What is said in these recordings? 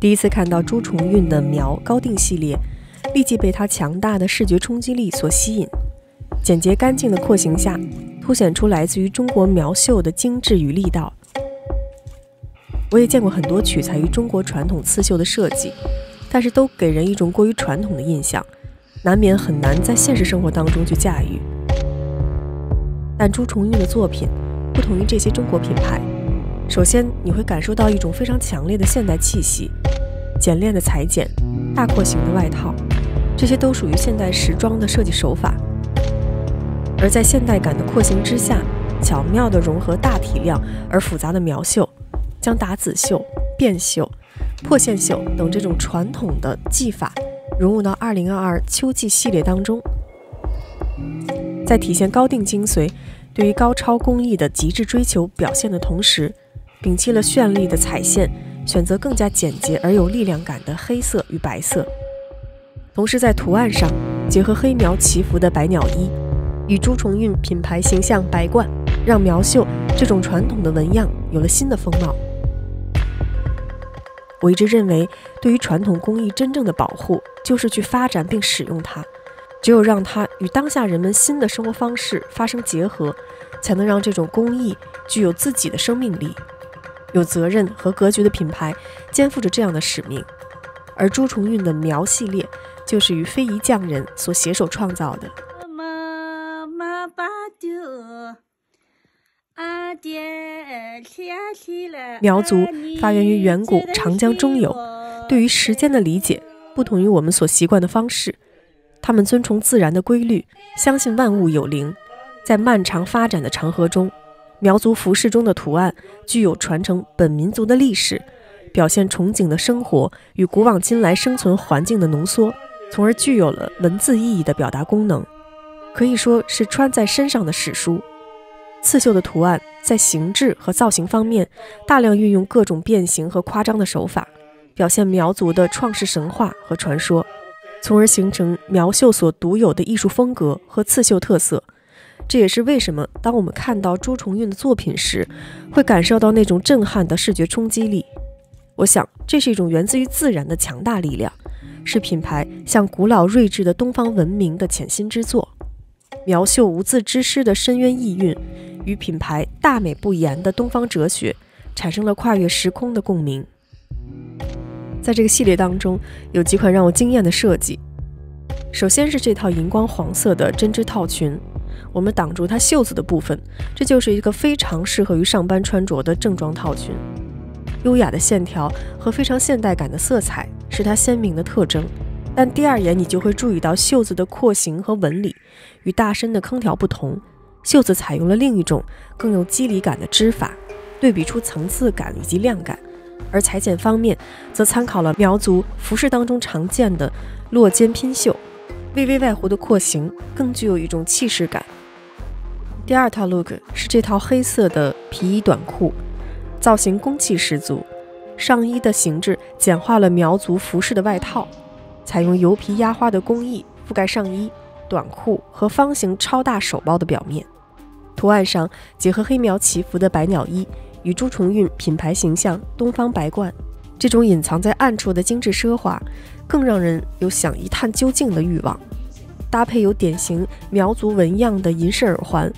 第一次看到朱重运的苗高定系列，立即被它强大的视觉冲击力所吸引。简洁干净的廓形下，凸显出来自于中国苗绣的精致与力道。我也见过很多取材于中国传统刺绣的设计，但是都给人一种过于传统的印象，难免很难在现实生活当中去驾驭。但朱重运的作品不同于这些中国品牌，首先你会感受到一种非常强烈的现代气息，简练的裁剪，大廓形的外套，这些都属于现代时装的设计手法。而在现代感的廓形之下，巧妙地融合大体量而复杂的描绣，将打籽绣、变绣、破线绣等这种传统的技法融入到2022秋季系列当中，在体现高定精髓、对于高超工艺的极致追求表现的同时，摒弃了绚丽的彩线，选择更加简洁而有力量感的黑色与白色，同时在图案上结合黑苗祈福的百鸟衣。与朱重运品牌形象白冠，让苗绣这种传统的纹样有了新的风貌。我一直认为，对于传统工艺真正的保护，就是去发展并使用它。只有让它与当下人们新的生活方式发生结合，才能让这种工艺具有自己的生命力。有责任和格局的品牌肩负着这样的使命，而朱重运的苗系列就是与非遗匠人所携手创造的。苗族发源于远古长江中游，对于时间的理解不同于我们所习惯的方式。他们尊崇自然的规律，相信万物有灵。在漫长发展的长河中，苗族服饰中的图案具有传承本民族的历史，表现憧憬的生活与古往今来生存环境的浓缩，从而具有了文字意义的表达功能。可以说是穿在身上的史书。刺绣的图案在形制和造型方面，大量运用各种变形和夸张的手法，表现苗族的创世神话和传说，从而形成苗绣所独有的艺术风格和刺绣特色。这也是为什么当我们看到朱重运的作品时，会感受到那种震撼的视觉冲击力。我想，这是一种源自于自然的强大力量，是品牌向古老睿智的东方文明的潜心之作。苗绣无字之诗的深渊意蕴，与品牌大美不言的东方哲学，产生了跨越时空的共鸣。在这个系列当中，有几款让我惊艳的设计。首先是这套荧光黄色的针织套裙，我们挡住它袖子的部分，这就是一个非常适合于上班穿着的正装套裙。优雅的线条和非常现代感的色彩是它鲜明的特征。但第二眼你就会注意到袖子的廓形和纹理与大身的坑条不同，袖子采用了另一种更有肌理感的织法，对比出层次感以及亮感。而裁剪方面，则参考了苗族服饰当中常见的落肩拼绣，微微外弧的廓形更具有一种气势感。第二套 look 是这套黑色的皮衣短裤，造型攻气十足，上衣的形制简化了苗族服饰的外套。采用油皮压花的工艺覆盖上衣、短裤和方形超大手包的表面，图案上结合黑苗祈福的百鸟衣与朱重运品牌形象东方白冠，这种隐藏在暗处的精致奢华，更让人有想一探究竟的欲望。搭配有典型苗族纹样的银饰耳环，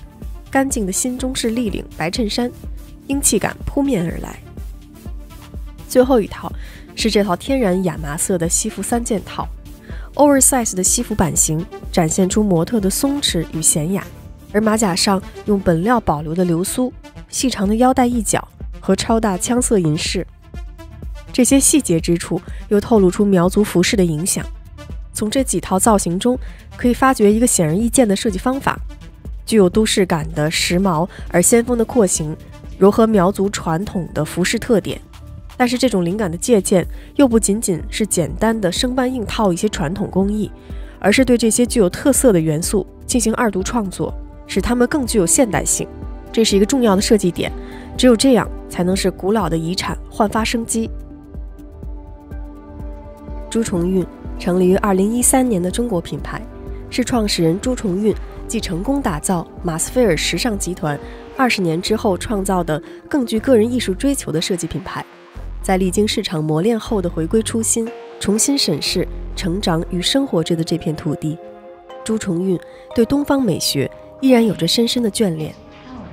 干净的新中式立领白衬衫，英气感扑面而来。最后一套。是这套天然亚麻色的西服三件套，oversize 的西服版型展现出模特的松弛与娴雅，而马甲上用本料保留的流苏、细长的腰带一角和超大枪色银饰，这些细节之处又透露出苗族服饰的影响。从这几套造型中可以发掘一个显而易见的设计方法：具有都市感的时髦而先锋的廓形，融合苗族传统的服饰特点。但是这种灵感的借鉴又不仅仅是简单的生搬硬套一些传统工艺，而是对这些具有特色的元素进行二度创作，使它们更具有现代性。这是一个重要的设计点，只有这样才能使古老的遗产焕发生机。朱重运成立于二零一三年的中国品牌，是创始人朱重运继成功打造马斯菲尔时尚集团二十年之后创造的更具个人艺术追求的设计品牌。在历经市场磨练后的回归初心，重新审视成长与生活着的这片土地。朱重运对东方美学依然有着深深的眷恋，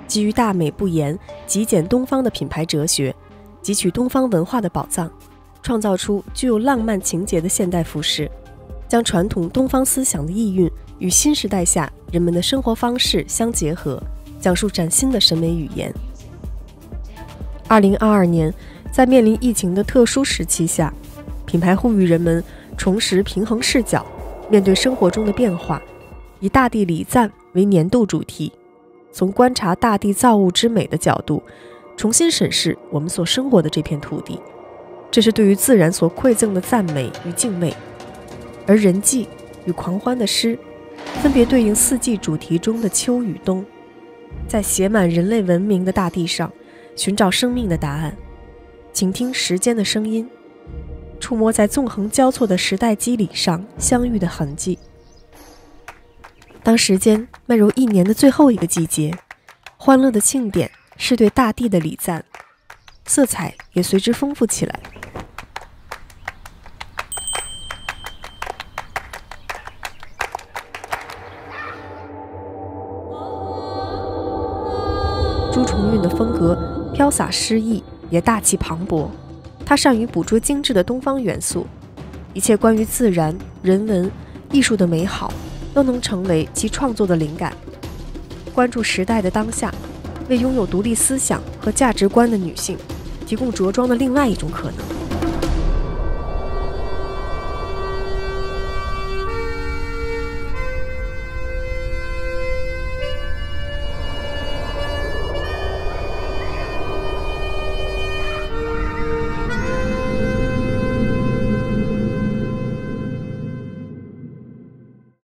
基于大美不言、极简东方的品牌哲学，汲取东方文化的宝藏，创造出具有浪漫情节的现代服饰，将传统东方思想的意蕴与新时代下人们的生活方式相结合，讲述崭新的审美语言。二零二二年，在面临疫情的特殊时期下，品牌呼吁人们重拾平衡视角。面对生活中的变化，以大地礼赞为年度主题，从观察大地造物之美的角度，重新审视我们所生活的这片土地。这是对于自然所馈赠的赞美与敬畏。而人际与狂欢的诗，分别对应四季主题中的秋与冬，在写满人类文明的大地上，寻找生命的答案，倾听时间的声音。触摸在纵横交错的时代肌理上相遇的痕迹。当时间迈入一年的最后一个季节，欢乐的庆典是对大地的礼赞，色彩也随之丰富起来。的风格飘洒诗意，也大气磅礴。他善于捕捉精致的东方元素，一切关于自然、人文、艺术的美好，都能成为其创作的灵感。关注时代的当下，为拥有独立思想和价值观的女性提供着装的另外一种可能。